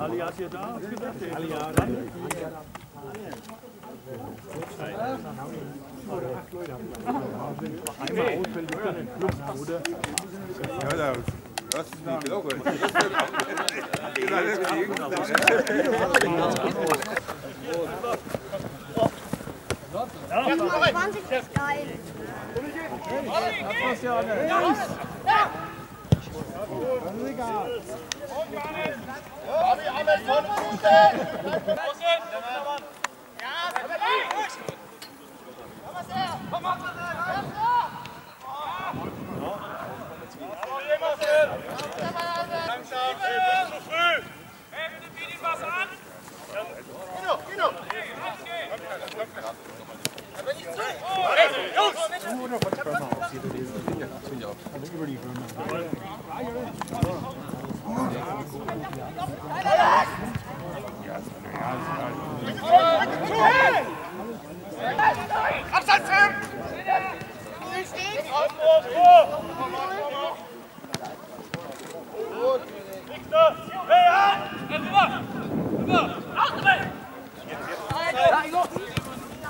Alias hier da? Ein Plus, oder? Ja, da, das ist nicht logisch. Ja, 20 ist geil. Null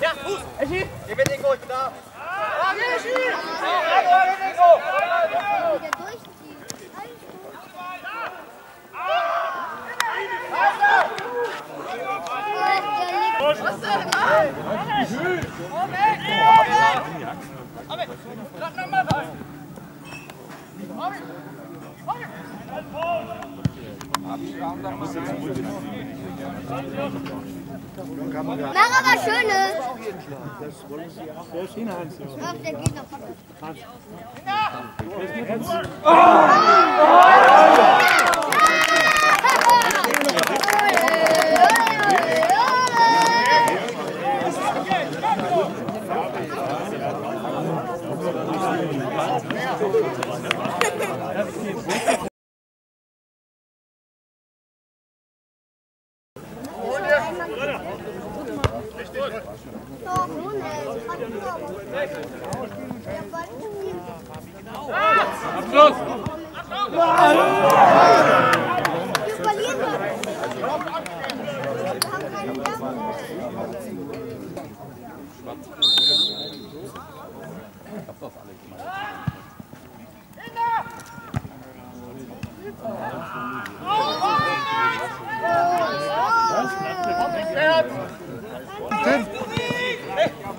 Wieder durchziehen. Mach aber Schönes. Wer ist Heinz? Ach, der geht noch. Doch,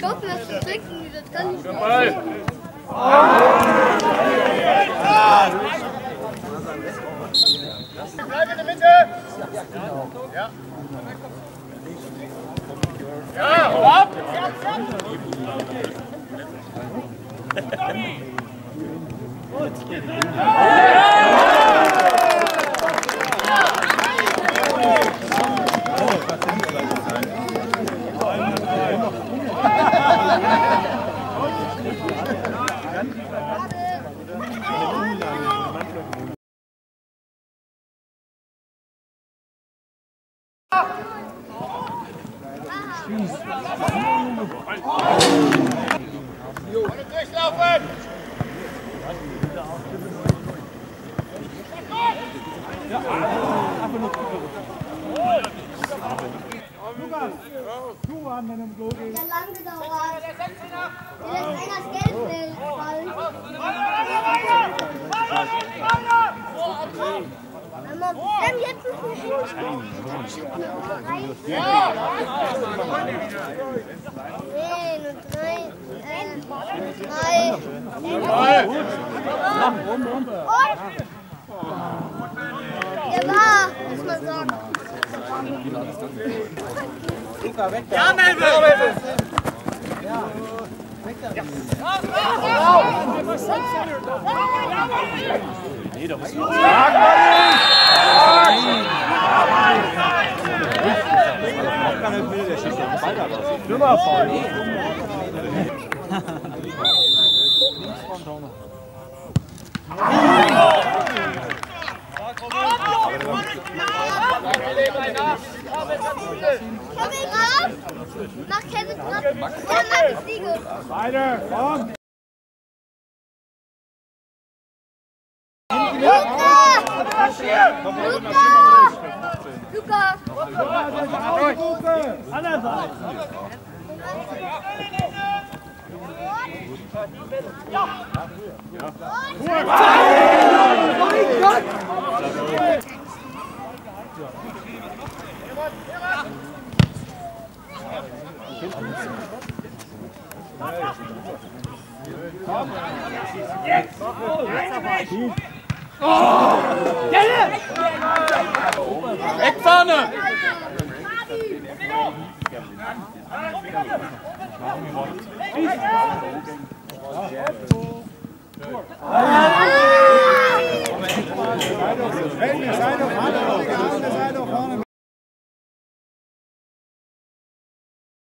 Ich glaube, das ist trinken, das kann nicht sein. Bleib in der Mitte! Ja. Ja, hau ab! Ohne durchlaufen! Der lang gedauert. Der lässt einer das Geld Wir haben jetzt einen Schuss. Nee, nur drei. Äh, drei. Und? Der war, muss man sagen. Ja, Melvin! Kann nicht mehr, der schießt doch einen Ball da raus. Schlimmer Foul. Kevin Graf? Mach Kevin Graf. Ja, Max Siegel. Weiter, Luca! Luca! Luca! Andererseits. Weg vorne! Sei doch vorne, sei doch vorne,